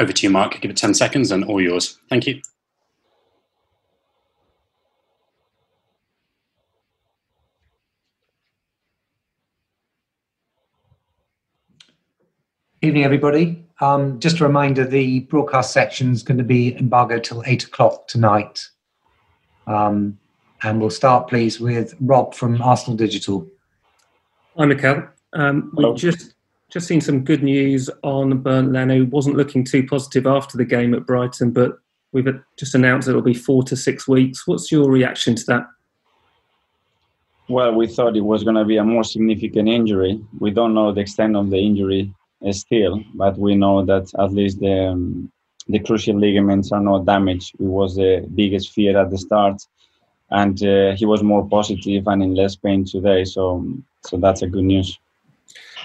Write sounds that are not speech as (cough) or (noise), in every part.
Over to you, Mark. Give it 10 seconds and all yours. Thank you. Evening, everybody. Um, just a reminder the broadcast section is going to be embargoed till eight o'clock tonight. Um, and we'll start, please, with Rob from Arsenal Digital. Hi, Mikel. Um, we've just just seen some good news on Bernd Leno. Wasn't looking too positive after the game at Brighton, but we've just announced it'll be four to six weeks. What's your reaction to that? Well, we thought it was going to be a more significant injury. We don't know the extent of the injury still, but we know that at least the um, the crucial ligaments are not damaged. It was the biggest fear at the start, and uh, he was more positive and in less pain today. So, so that's a good news.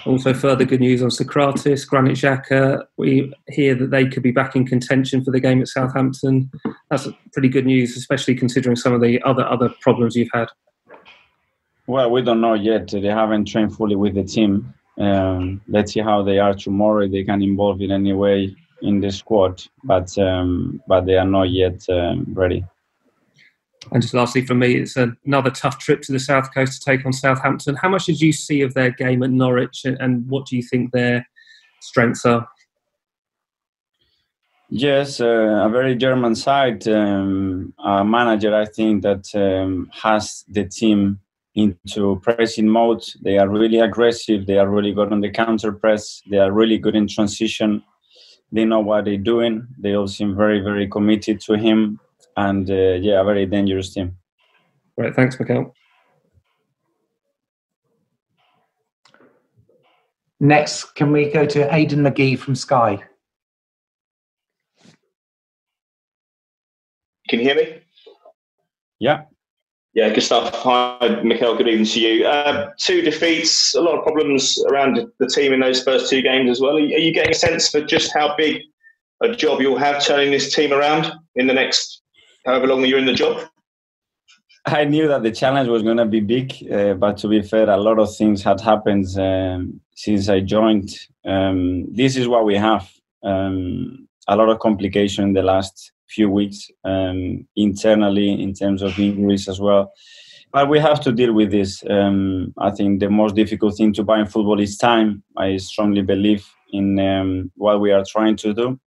Also, further good news on Sokratis, Granit Xhaka. We hear that they could be back in contention for the game at Southampton. That's pretty good news, especially considering some of the other other problems you've had. Well, we don't know yet. They haven't trained fully with the team. Um, let's see how they are tomorrow. They can involve in any way in the squad, but um, but they are not yet um, ready. And just lastly, for me, it's another tough trip to the south coast to take on Southampton. How much did you see of their game at Norwich, and what do you think their strengths are? Yes, uh, a very German side. Um, manager, I think, that um, has the team into pressing mode. They are really aggressive. They are really good on the counter press. They are really good in transition. They know what they're doing. They all seem very, very committed to him. And uh, yeah, a very dangerous team. Right. Thanks, Mikel. Next, can we go to Aidan McGee from Sky? Can you hear me? Yeah. Yeah, good stuff. Hi, Mikel. Good evening to you. Uh, two defeats, a lot of problems around the team in those first two games as well. Are you getting a sense for just how big a job you'll have turning this team around in the next however long you're in the job? I knew that the challenge was going to be big, uh, but to be fair, a lot of things had happened um, since I joined. Um, this is what we have. Um, a lot of complication in the last few weeks um, internally in terms of injuries as well. But we have to deal with this. Um, I think the most difficult thing to buy in football is time. I strongly believe in um, what we are trying to do.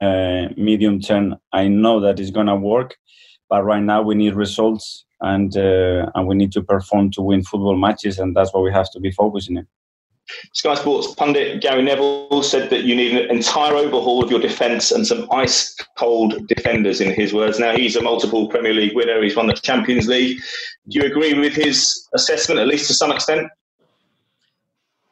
Uh, medium term, I know that it's going to work, but right now we need results and uh, and we need to perform to win football matches, and that's what we have to be focusing on. Sky Sports pundit Gary Neville said that you need an entire overhaul of your defence and some ice cold defenders, in his words. Now, he's a multiple Premier League winner, he's won the Champions League. Do you agree with his assessment, at least to some extent?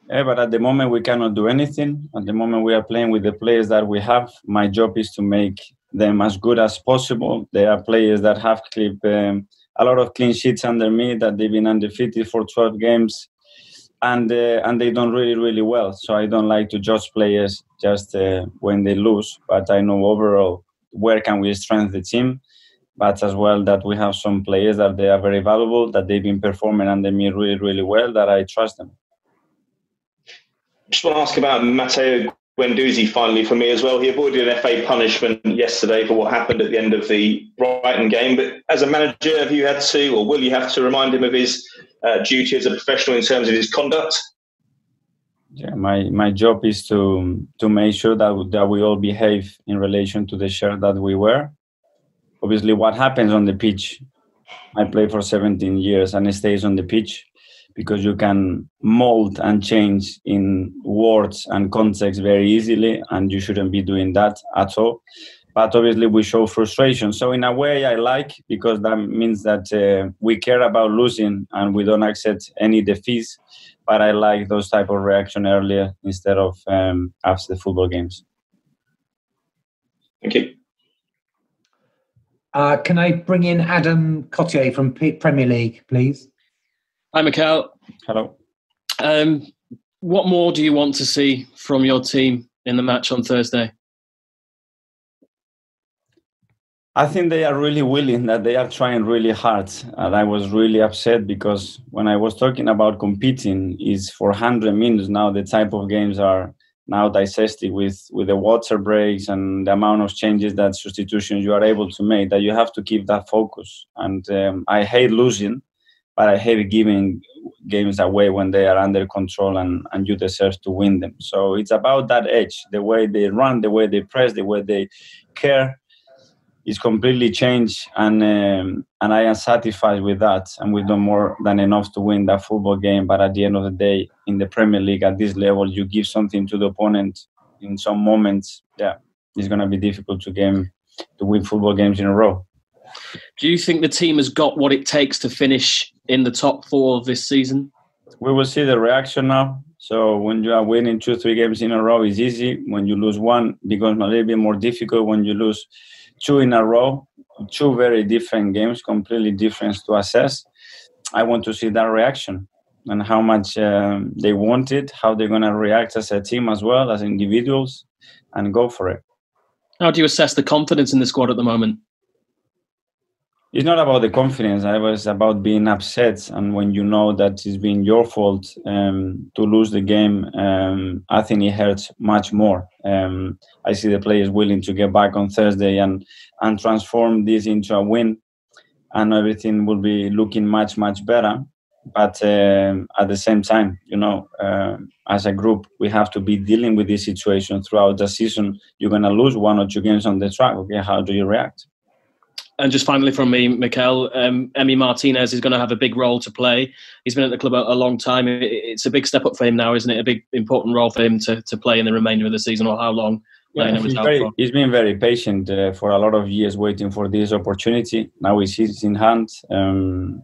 Yeah, but at the moment we cannot do anything. At the moment we are playing with the players that we have. My job is to make them as good as possible. There are players that have clipped um, a lot of clean sheets under me, that they've been undefeated for 12 games and uh, and they done really really well. So I don't like to judge players just uh, when they lose, but I know overall where can we strengthen the team, but as well that we have some players that they are very valuable, that they've been performing under me really really well, that I trust them. Just want to ask about Matteo Guendouzi finally for me as well. He avoided an FA punishment yesterday for what happened at the end of the Brighton game. But as a manager, have you had to, or will you have to remind him of his uh, duty as a professional in terms of his conduct? Yeah, my, my job is to to make sure that that we all behave in relation to the shirt that we wear. Obviously, what happens on the pitch, I played for 17 years and it stays on the pitch because you can mold and change in words and context very easily, and you shouldn't be doing that at all. But obviously, we show frustration. So in a way, I like because that means that uh, we care about losing and we don't accept any defeats. But I like those type of reaction earlier instead of um, after the football games. Thank you. Uh, can I bring in Adam Cotier from P- Premier League, please? Hi, Mikel. Hello. Um, what more do you want to see from your team in the match on Thursday? I think they are really willing, that they are trying really hard. And I was really upset because when I was talking about competing is for 100 minutes now, the type of games are now digest it with with the water breaks and the amount of changes that substitutions you are able to make that you have to keep that focus and um, i hate losing but i hate giving games away when they are under control and and you deserve to win them. So it's about that edge. The way they run the way they press the way they care is completely changed and um, and I am satisfied with that. And we've done more than enough to win that football game but at the end of the day in the Premier League at this level you give something to the opponent in some moments yeah it's going to be difficult to game to win football games in a row. Do you think the team has got what it takes to finish in the top 4 of this season we will see the reaction now so when you are winning two three games in a row it's easy when you lose one it becomes a little bit more difficult when you lose two in a row, two very different games, completely different to assess. I want to see that reaction and how much um, they want it, how they're going to react as a team as well as individuals, and go for it. How do you assess the confidence in the squad at the moment? It's not about the confidence. I was about being upset, and when you know that it's been your fault um, to lose the game, um, I think it hurts much more. Um, I see the players willing to get back on Thursday and and transform this into a win, and everything will be looking much much better. But um, at the same time, you know, uh, as a group, we have to be dealing with this situation throughout the season. You're gonna lose one or two games on the track. Okay, how do you react? And just finally from me, Mikel, um, Emi Martinez is going to have a big role to play. He's been at the club a, a, long time. It's a big step up for him now, isn't it? A big important role for him to, to play in the remainder of the season, or how long? Yeah, he's, very, he's been very patient uh, for a lot of years, waiting for this opportunity. Now sees in hand. Um,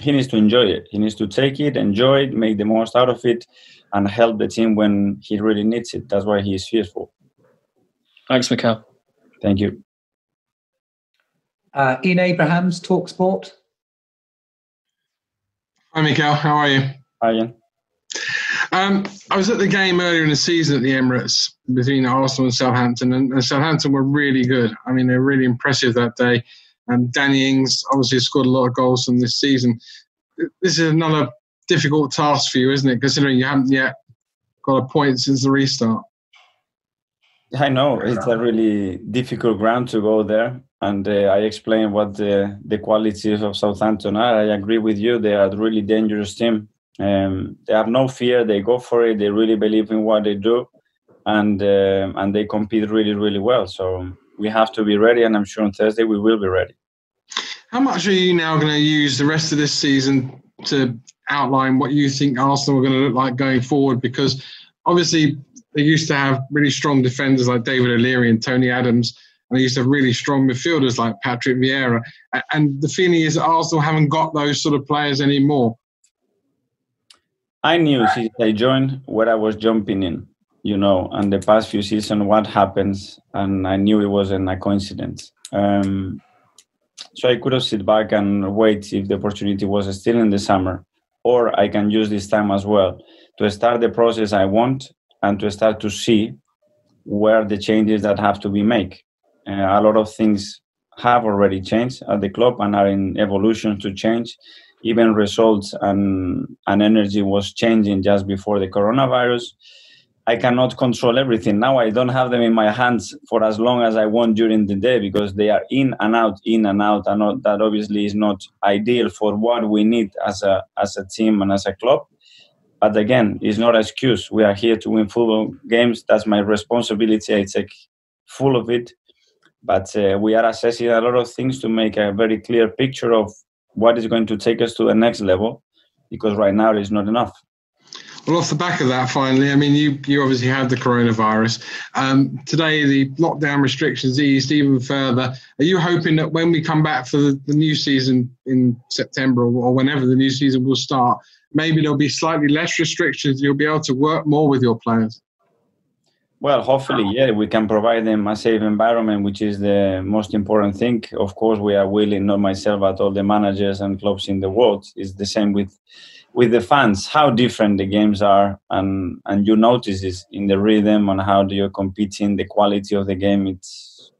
he needs to enjoy it. He needs to take it, enjoy it, make the most out of it, and help the team when he really needs it. That's why he is fearful. Thanks, Mikel. Thank you. Uh, Ian Abrahams, Talk Sport. Hi, Mikel. How are you? Hi, Ian. Um, I was at the game earlier in the season at the Emirates between Arsenal and Southampton, and, and Southampton were really good. I mean, they were really impressive that day. And Danny Ings obviously scored a lot of goals from this season. This is another difficult task for you, isn't it? Considering you haven't yet got a point since the restart. I know it's a really difficult ground to go there, and uh, I explained what the the qualities of Southampton are. I agree with you; they are a really dangerous team. Um, they have no fear; they go for it. They really believe in what they do, and uh, and they compete really, really well. So we have to be ready, and I'm sure on Thursday we will be ready. How much are you now going to use the rest of this season to outline what you think Arsenal are going to look like going forward? Because obviously they used to have really strong defenders like David O'Leary and Tony Adams, and they used to have really strong midfielders like Patrick Vieira. And the feeling is Arsenal haven't got those sort of players anymore. I knew since I joined where I was jumping in, you know, and the past few seasons what happens, and I knew it wasn't a coincidence. Um, so I could have sit back and wait if the opportunity was still in the summer, or I can use this time as well to start the process I want and to start to see where the changes that have to be made. Uh, a lot of things have already changed at the club and are in evolution to change. Even results and, and energy was changing just before the coronavirus. I cannot control everything. Now I don't have them in my hands for as long as I want during the day because they are in and out, in and out. And that obviously is not ideal for what we need as a, as a team and as a club. But again, it's not an excuse. We are here to win football games. That's my responsibility. I take full of it. But uh, we are assessing a lot of things to make a very clear picture of what is going to take us to the next level, because right now it is not enough. Well, off the back of that, finally, I mean, you you obviously had the coronavirus. Um, today, the lockdown restrictions eased even further. Are you hoping that when we come back for the, the new season in September or, or whenever the new season will start, maybe there'll be slightly less restrictions. You'll be able to work more with your players. Well, hopefully, yeah, we can provide them a safe environment, which is the most important thing. Of course, we are willing, not myself, but all the managers and clubs in the world. It's the same with with the fans. How different the games are, and and you notice this in the rhythm and how you're competing. The quality of the game, it's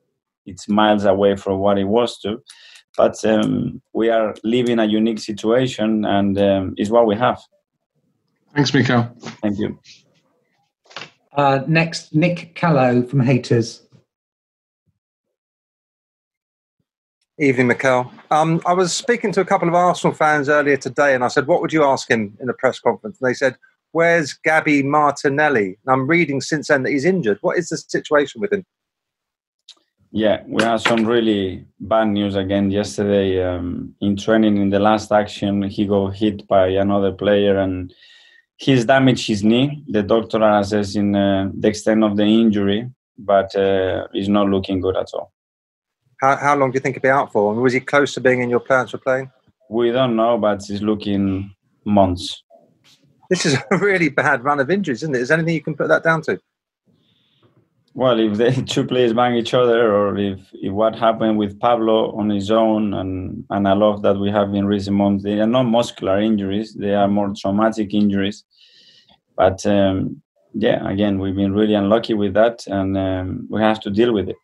it's miles away from what it was to but um, we are living a unique situation and um, is what we have. Thanks, Mikel. Thank you. Uh, next, Nick Callow from Haters. Evening, Mikel. Um, I was speaking to a couple of Arsenal fans earlier today, and I said, "What would you ask him in a press conference?" And they said, "Where's Gabby Martinelli?" And I'm reading since then that he's injured. What is the situation with him? Yeah, we had some really bad news again yesterday. Um, in training, in the last action, he got hit by another player, and he's damaged his knee. The doctor are assessing uh, the extent of the injury, but uh, it's not looking good at all. How, how long do you think he'll be out for? And was he close to being in your plans for playing? We don't know, but he's looking months. This is (laughs) a really bad run of injuries, isn't it? Is there anything you can put that down to? Well, if the (laughs) two players bang each other, or if, if what happened with Pablo on his own, and, and a lot that we have in recent months, they are not muscular injuries, they are more traumatic injuries. But um, yeah, again, we've been really unlucky with that, and um, we have to deal with it.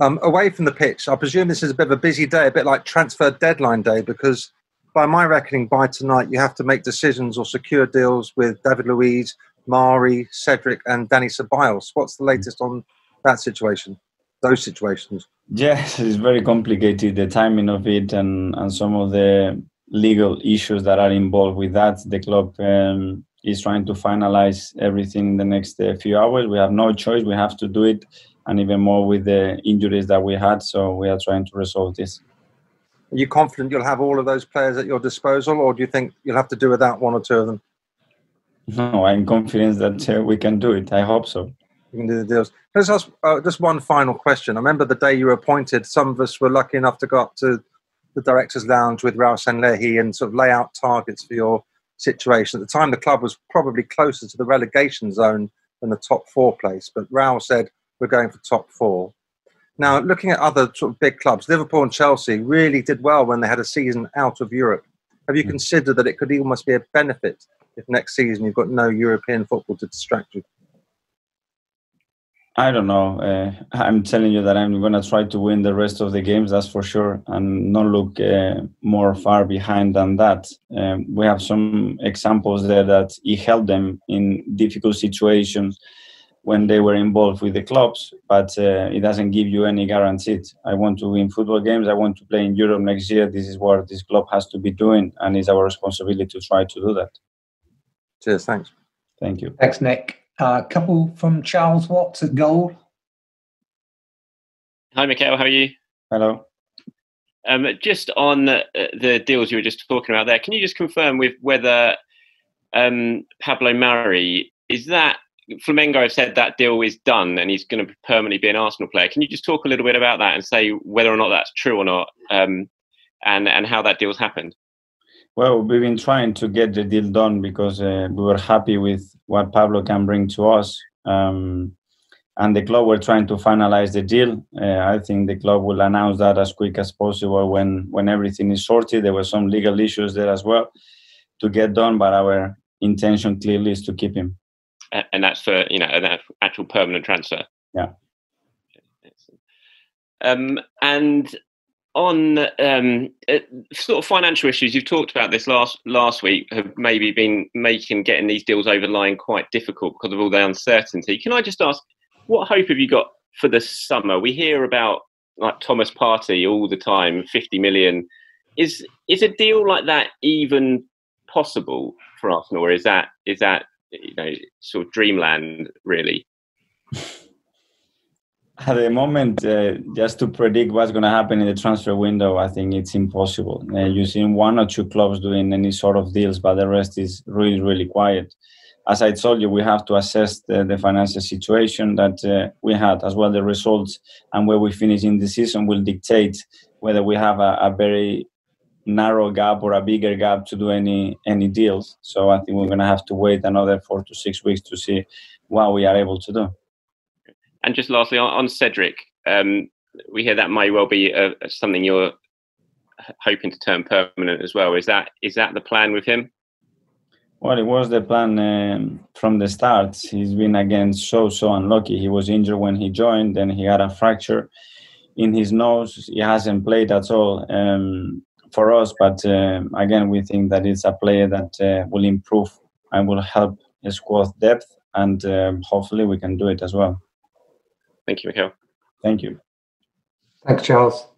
Um, away from the pitch, I presume this is a bit of a busy day, a bit like transfer deadline day, because by my reckoning, by tonight, you have to make decisions or secure deals with David Luiz, Mari, Cedric, and Dani Ceballos. What's the latest on that situation, those situations? Yes, it's very complicated, the timing of it and, and some of the legal issues that are involved with that. The club um, is trying to finalize everything in the next uh, few hours. We have no choice, we have to do it and even more with the injuries that we had. So we are trying to resolve this. Are you confident you'll have all of those players at your disposal, or do you think you'll have to do without one or two of them? No, I'm confident that uh, we can do it. I hope so. You can do the deals. Let's ask uh, just one final question. I remember the day you were appointed, some of us were lucky enough to go up to the directors' lounge with Raul Sanllehi and sort of lay out targets for your situation. At the time, the club was probably closer to the relegation zone than the top four place, but Raul said, we're going for top four. Now, looking at other sort of big clubs, Liverpool and Chelsea really did well when they had a season out of Europe. Have you considered that it could almost be a benefit if next season you've got no European football to distract you? I don't know. Uh, I'm telling you that I'm going to try to win the rest of the games, that's for sure, and not look uh, more far behind than that. Um, we have some examples there that he helped them in difficult situations when they were involved with the clubs, but uh, it doesn't give you any guarantees. I want to win football games. I want to play in Europe next year. This is what this club has to be doing, and it's our responsibility to try to do that. Cheers. Thanks. Thank you. Thanks, Nick. A uh, couple from Charles Watts at goal. Hi, Mikel. How are you? Hello. Um, just on uh, the deals you were just talking about there, can you just confirm with whether um, Pablo Mari is that Flamengo have said that deal is done and he's going to permanently be an Arsenal player. Can you just talk a little bit about that and say whether or not that's true or not, um, and and how that deal's happened? Well, we've been trying to get the deal done because uh, we were happy with what Pablo can bring to us, um, and the club were trying to finalize the deal. Uh, I think the club will announce that as quick as possible when when everything is sorted. There were some legal issues there as well to get done, but our intention clearly is to keep him and that's for you know an actual permanent transfer. Yeah. Um, and on um, uh, sort of financial issues, you've talked about this last last week have maybe been making getting these deals over the line quite difficult because of all the uncertainty. Can I just ask, what hope have you got for the summer? We hear about like Thomas Partey all the time, fifty million. Is is a deal like that even possible for Arsenal, or is that is that you know sort of dreamland really at the moment uh, just to predict what's going to happen in the transfer window i think it's impossible uh, you've seen one or two clubs doing any sort of deals but the rest is really really quiet as i told you we have to assess the, the financial situation that uh, we had as well the results and where we finish in the season will dictate whether we have a, a very narrow gap or a bigger gap to do any any deals. So I think we're going to have to wait another four to six weeks to see what we are able to do. And just lastly, on, on Cedric, um, we hear that may well be uh, something you're hoping to turn permanent as well. Is that is that the plan with him? Well, it was the plan um, from the start. He's been again so so unlucky. He was injured when he joined, then he had a fracture in his nose. He hasn't played at all. Um, for us. But um, again, we think that it's a player that uh, will improve and will help the squad depth. and um, hopefully we can do it as well. Thank you, Mikel. Thank you. Thanks, Charles.